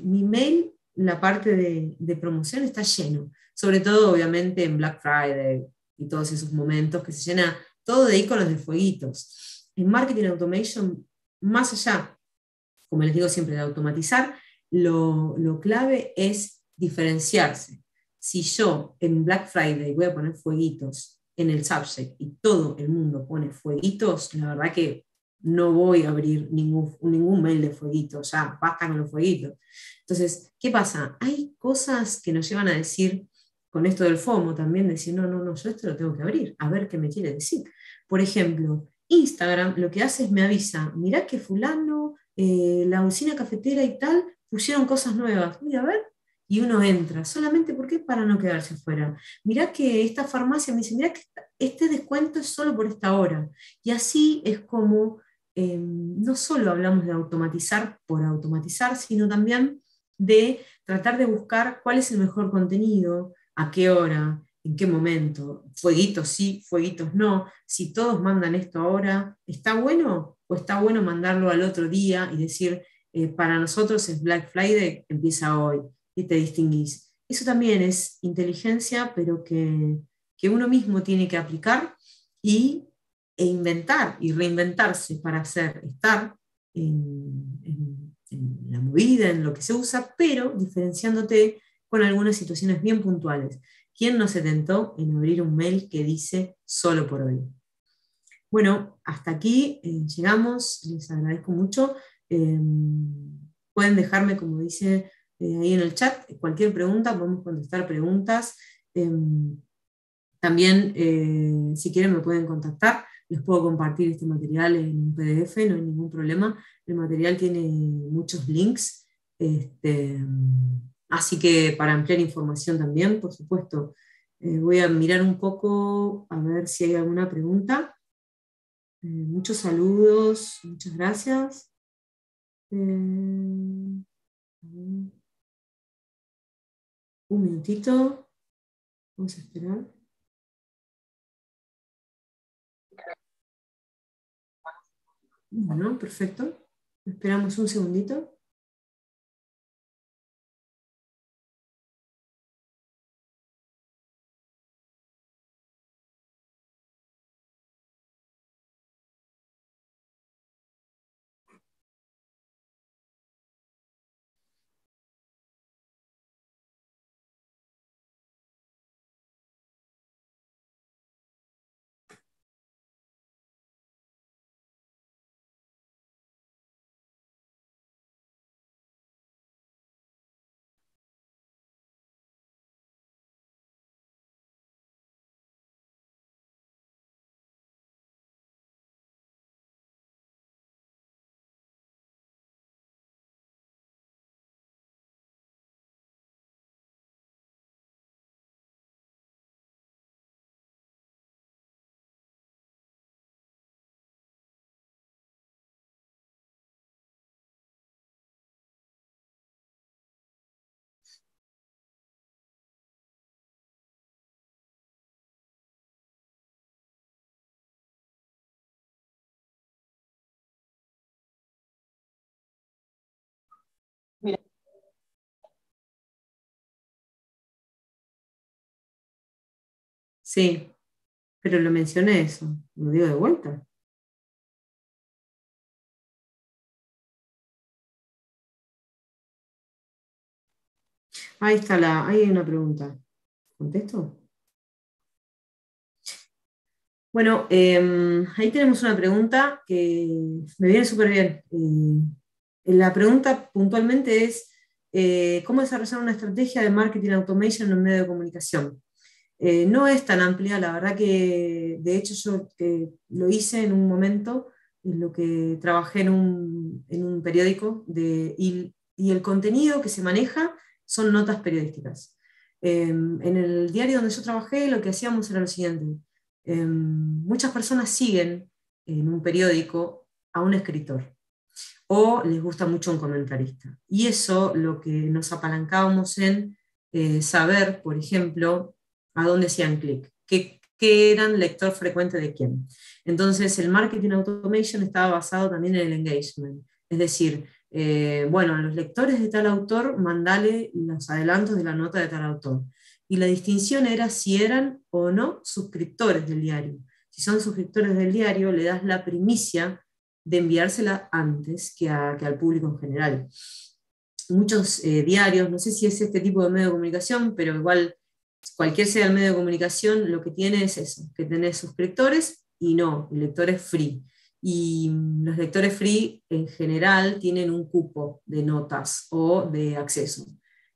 mi mail, la parte de, promoción está lleno, sobre todo obviamente en Black Friday y todos esos momentos que se llena todo de iconos de fueguitos. En Marketing Automation, más allá como les digo siempre, de automatizar, lo, clave es diferenciarse. Si yo en Black Friday voy a poner fueguitos en el subject y todo el mundo pone fueguitos, la verdad que no voy a abrir ningún, ningún mail de fueguitos, ya basta con los fueguitos. Entonces, ¿qué pasa? Hay cosas que nos llevan a decir, con esto del FOMO también, decir, no, no, no, yo esto lo tengo que abrir, a ver qué me quiere decir. Por ejemplo, Instagram lo que hace es me avisa, mirá que fulano eh, la usina cafetera y tal, pusieron cosas nuevas. Voy a ver. Y uno entra, solamente porque para no quedarse fuera. Mirá que esta farmacia me dice, mirá que este descuento es solo por esta hora. Y así es como em, no solo hablamos de automatizar por automatizar, sino también de tratar de buscar cuál es el mejor contenido, a qué hora, en qué momento, fueguitos sí, fueguitos no, si todos mandan esto ahora, ¿está bueno? ¿O está bueno mandarlo al otro día y decir, eh, para nosotros es Black Friday, empieza hoy y te distinguís? Eso también es inteligencia, pero que, uno mismo tiene que aplicar y, e inventar y reinventarse para hacer, estar en, la movida, en lo que se usa, pero diferenciándote con algunas situaciones bien puntuales. ¿Quién no se tentó en abrir un mail que dice solo por hoy? Bueno, hasta aquí eh, llegamos, les agradezco mucho. Em, pueden dejarme, como dice eh, ahí en el chat, cualquier pregunta, podemos contestar preguntas. Em, también, eh, si quieren, me pueden contactar. Les puedo compartir este material en un PDF, no hay ningún problema. El material tiene muchos links. Este, Así que para ampliar información también, por supuesto, eh, voy a mirar un poco a ver si hay alguna pregunta. Eh, muchos saludos, muchas gracias. Eh, un minutito. Vamos a esperar. Bueno, perfecto. Esperamos un segundito. Sí, pero lo mencioné eso, lo digo de vuelta. Ahí está la, ahí hay una pregunta. ¿Contesto? Bueno, em, ahí tenemos una pregunta que me viene súper bien. Eh, la pregunta puntualmente es, eh, ¿cómo desarrollar una estrategia de marketing automation en un medio de comunicación? Eh, no es tan amplia, la verdad que de hecho yo lo hice en un momento en lo que trabajé en un, periódico de, y, el contenido que se maneja son notas periodísticas. Em, en el diario donde yo trabajé lo que hacíamos era lo siguiente. Em, muchas personas siguen en un periódico a un escritor o les gusta mucho un comentarista. Y eso lo que nos apalancábamos en eh, saber, por ejemplo, a dónde hacían clic, qué, eran lector frecuente de quién. Entonces, el marketing automation estaba basado también en el engagement, es decir, eh, bueno, a los lectores de tal autor, mandale los adelantos de la nota de tal autor. Y la distinción era si eran o no suscriptores del diario. Si son suscriptores del diario, le das la primicia de enviársela antes que, al público en general. Muchos eh, diarios, no sé si es este tipo de medio de comunicación, pero igual cualquier sea el medio de comunicación, lo que tiene es eso, que tenés suscriptores y no, lectores free. Y los lectores free en general tienen un cupo de notas o de acceso.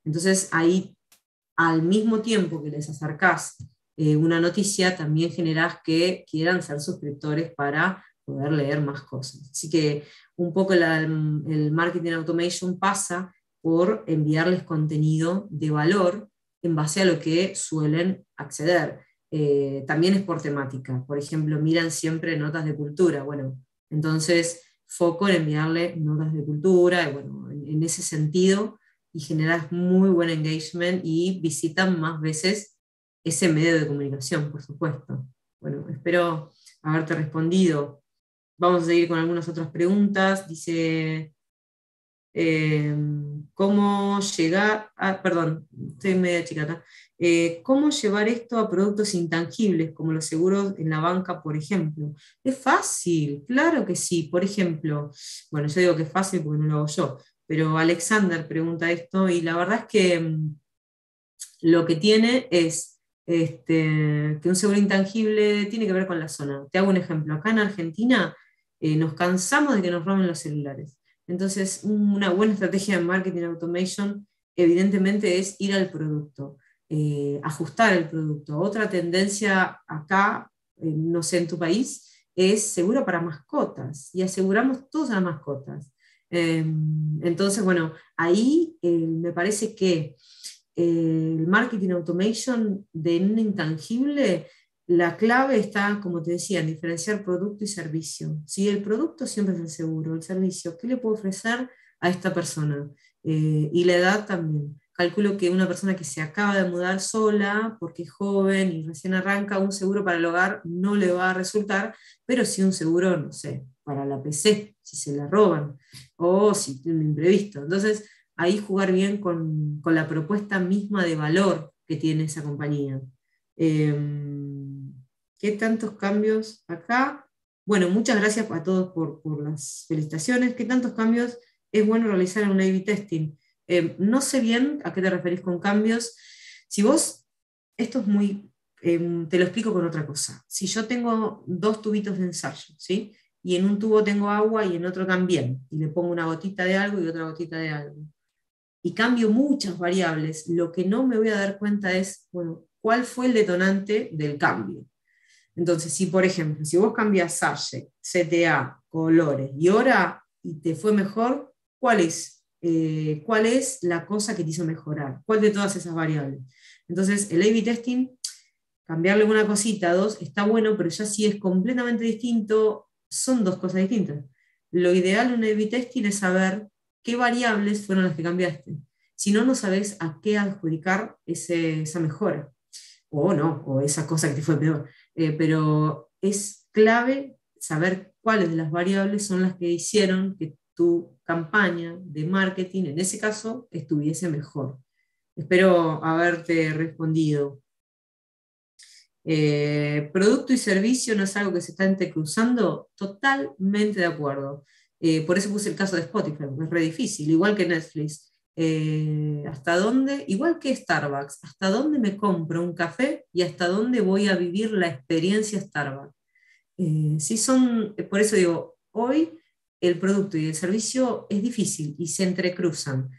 Entonces ahí, al mismo tiempo que les acercás eh, una noticia, también generás que quieran ser suscriptores para poder leer más cosas. Así que un poco el marketing automation pasa por enviarles contenido de valor en base a lo que suelen acceder. Eh, también es por temática. Por ejemplo, miran siempre notas de cultura. Bueno, entonces foco en enviarle notas de cultura, bueno, en, ese sentido, y generas muy buen engagement y visitan más veces ese medio de comunicación, por supuesto. Bueno, espero haberte respondido. Vamos a seguir con algunas otras preguntas. Dice Em, cómo llegar, a, perdón, estoy media chicata, eh, cómo llevar esto a productos intangibles como los seguros en la banca, por ejemplo. Es fácil, claro que sí. Por ejemplo, bueno, yo digo que es fácil porque no lo hago yo, pero Alexander pregunta esto y la verdad es que em, lo que tiene es este, que un seguro intangible tiene que ver con la zona. Te hago un ejemplo. Acá en Argentina eh, nos cansamos de que nos roben los celulares. Entonces, una buena estrategia de marketing automation evidentemente es ir al producto, eh, ajustar el producto. Otra tendencia acá, eh, no sé, en tu país, es seguro para mascotas y aseguramos todas las mascotas. Em, entonces, bueno, ahí eh, me parece que el marketing automation de un intangible la clave está, como te decía, en diferenciar producto y servicio. Si el producto siempre es el seguro, el servicio, ¿qué le puedo ofrecer a esta persona? Eh, y la edad también. Calculo que una persona que se acaba de mudar sola, porque es joven y recién arranca, un seguro para el hogar no le va a resultar, pero sí un seguro, no sé, para la PC, si se la roban, o si tiene un imprevisto. Entonces, ahí jugar bien con, la propuesta misma de valor que tiene esa compañía. Em, ¿Qué tantos cambios acá? Bueno, muchas gracias a todos por, las felicitaciones. ¿Qué tantos cambios es bueno realizar en un A-B testing? Eh, no sé bien a qué te referís con cambios. Si vos, esto es muy, em, te lo explico con otra cosa. Si yo tengo dos tubitos de ensayo, ¿sí? Y en un tubo tengo agua y en otro también, y le pongo una gotita de algo y otra gotita de algo. Y cambio muchas variables, lo que no me voy a dar cuenta es, bueno, ¿cuál fue el detonante del cambio? Entonces, si por ejemplo, si vos cambias Sage, CTA, colores y hora y te fue mejor, ¿cuál es? Eh, ¿Cuál es la cosa que te hizo mejorar? ¿Cuál de todas esas variables? Entonces, el A-B testing, cambiarle una cosita a dos, está bueno, pero ya si es completamente distinto, son dos cosas distintas. Lo ideal en un A-B testing es saber qué variables fueron las que cambiaste. Si no, no sabes a qué adjudicar esa mejora. O no, o esa cosa que te fue peor. Eh, pero es clave saber cuáles de las variables son las que hicieron que tu campaña de marketing, en ese caso, estuviese mejor. Espero haberte respondido. Eh, producto y servicio no es algo que se está entrecruzando, totalmente de acuerdo. Eh, por eso puse el caso de Spotify, porque es re difícil, igual que Netflix. Eh, hasta dónde, igual que Starbucks, hasta dónde me compro un café y hasta dónde voy a vivir la experiencia Starbucks. Eh, son, por eso digo, hoy el producto y el servicio es difícil y se entrecruzan,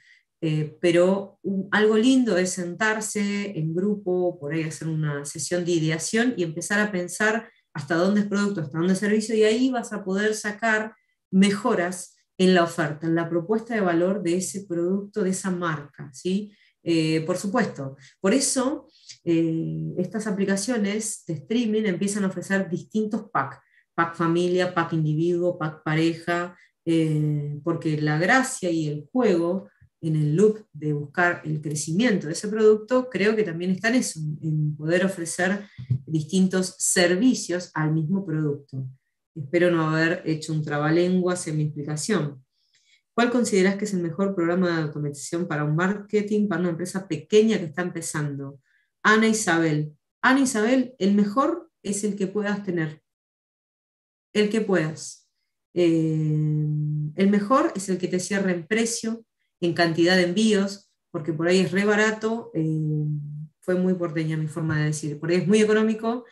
eh, pero algo lindo es sentarse en grupo, por ahí hacer una sesión de ideación y empezar a pensar hasta dónde es producto, hasta dónde es servicio, y ahí vas a poder sacar mejoras en la oferta, en la propuesta de valor de ese producto, de esa marca. ¿sí? Eh, por supuesto, por eso eh, estas aplicaciones de streaming empiezan a ofrecer distintos packs, pack familia, pack individuo, pack pareja, eh, porque la gracia y el juego en el look de buscar el crecimiento de ese producto, creo que también está en eso, en poder ofrecer distintos servicios al mismo producto. Espero no haber hecho un trabalenguas en mi explicación. ¿Cuál consideras que es el mejor programa de automatización para un marketing para una empresa pequeña que está empezando? Ana Isabel. Ana Isabel, el mejor es el que puedas tener. El que puedas. Eh, el mejor es el que te cierre en precio, en cantidad de envíos, porque por ahí es re barato. Eh, fue muy porteña mi forma de decir. Por ahí es muy económico,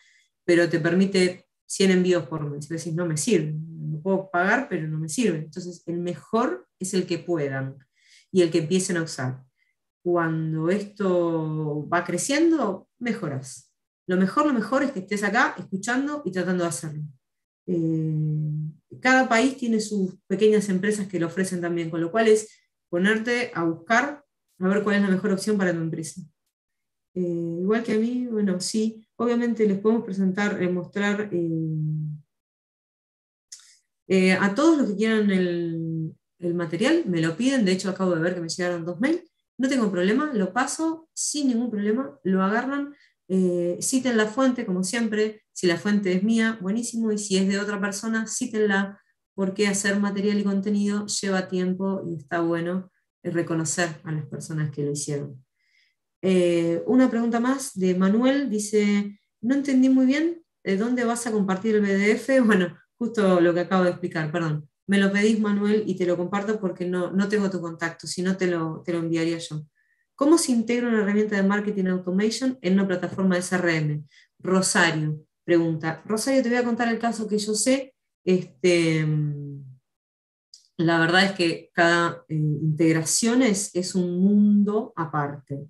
pero te permite 100 envíos por mes. decís, no me sirve, no puedo pagar, pero no me sirve. Entonces, el mejor es el que puedan y el que empiecen a usar. Cuando esto va creciendo, mejoras. Lo mejor, lo mejor es que estés acá escuchando y tratando de hacerlo. Eh, cada país tiene sus pequeñas empresas que lo ofrecen también, con lo cual es ponerte a buscar a ver cuál es la mejor opción para tu empresa. Eh, igual que a mí, bueno, sí, obviamente les podemos presentar, eh, mostrar a todos los que quieran el, material, me lo piden, de hecho acabo de ver que me llegaron dos mails, no tengo problema, lo paso sin ningún problema, lo agarran, eh, citen la fuente, como siempre, si la fuente es mía, buenísimo, y si es de otra persona, cítenla, porque hacer material y contenido lleva tiempo y está bueno reconocer a las personas que lo hicieron. Eh, una pregunta más de Manuel, dice, no entendí muy bien de dónde vas a compartir el PDF, bueno, justo lo que acabo de explicar, perdón me lo pedís, Manuel, y te lo comparto porque no, no tengo tu contacto, si no te lo, te lo enviaría yo. ¿Cómo se integra una herramienta de marketing automation en una plataforma de CRM? Rosario pregunta. Rosario, te voy a contar el caso que yo sé. Este, la verdad es que cada eh, integración es, un mundo aparte.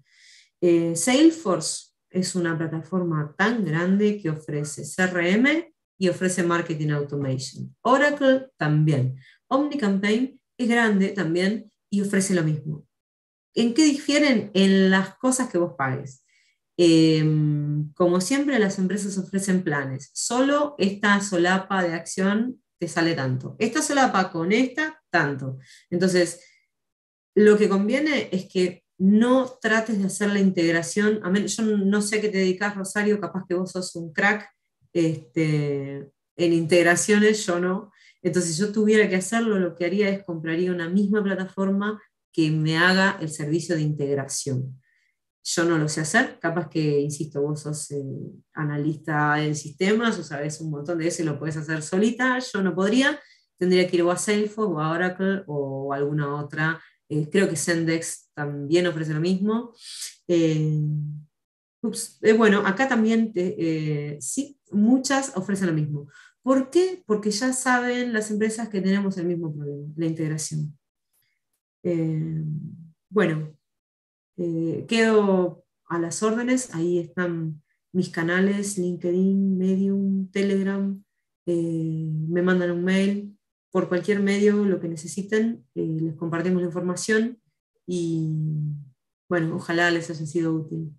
Eh, Salesforce es una plataforma tan grande que ofrece CRM y ofrece marketing automation. Oracle también. OmniCampaign es grande también y ofrece lo mismo. ¿En qué difieren? En las cosas que vos pagues. Em, como siempre, las empresas ofrecen planes. Solo esta solapa de acción te sale tanto. Esta solapa con esta, tanto. Entonces, lo que conviene es que no trates de hacer la integración. Yo no sé qué te dedicas, Rosario, capaz que vos sos un crack este, en integraciones yo no. Entonces, si yo tuviera que hacerlo, lo que haría es compraría una misma plataforma que me haga el servicio de integración. Yo no lo sé hacer, capaz que, insisto, vos sos eh, analista en sistemas o sabes un montón de eso y lo puedes hacer solita, yo no podría, tendría que ir o a Salesforce o a Oracle o alguna otra. Eh, creo que Sendex también ofrece lo mismo. Eh, eh, bueno, acá también eh, sí, muchas ofrecen lo mismo. ¿Por qué? Porque ya saben las empresas que tenemos el mismo problema, la integración. Bueno, quedo a las órdenes, ahí están mis canales, LinkedIn, Medium, Telegram, me mandan un mail, por cualquier medio, lo que necesiten, les compartimos la información y bueno, ojalá les haya sido útil.